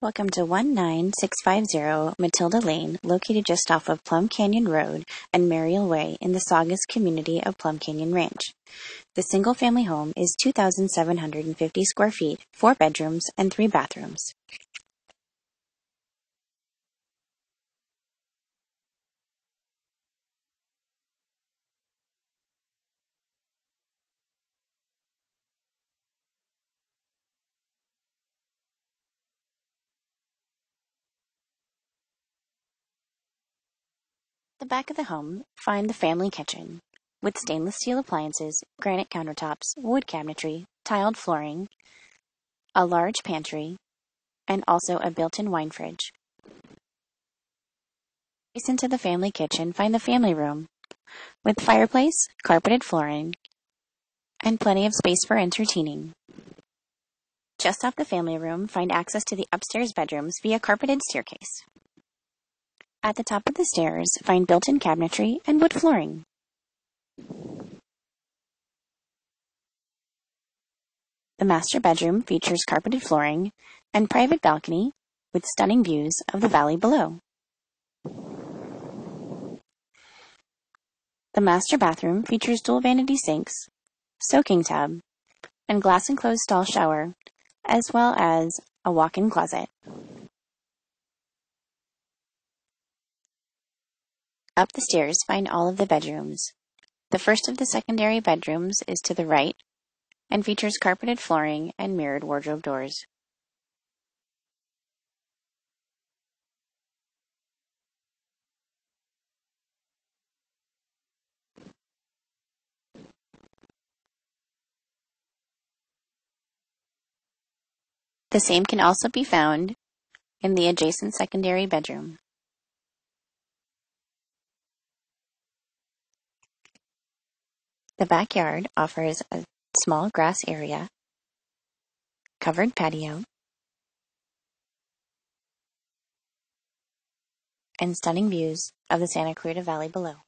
Welcome to 19650 Matilda Lane, located just off of Plum Canyon Road and Mariel Way in the Saugus community of Plum Canyon Ranch. The single family home is 2,750 square feet, four bedrooms, and three bathrooms. The back of the home, find the family kitchen with stainless steel appliances, granite countertops, wood cabinetry, tiled flooring, a large pantry, and also a built-in wine fridge. Adjacent to the family kitchen, find the family room with fireplace, carpeted flooring, and plenty of space for entertaining. Just off the family room, find access to the upstairs bedrooms via carpeted staircase. At the top of the stairs, find built-in cabinetry and wood flooring. The master bedroom features carpeted flooring and private balcony with stunning views of the valley below. The master bathroom features dual vanity sinks, soaking tub, and glass enclosed stall shower, as well as a walk-in closet. Up the stairs, find all of the bedrooms. The first of the secondary bedrooms is to the right and features carpeted flooring and mirrored wardrobe doors. The same can also be found in the adjacent secondary bedroom. The backyard offers a small grass area, covered patio, and stunning views of the Santa Clarita Valley below.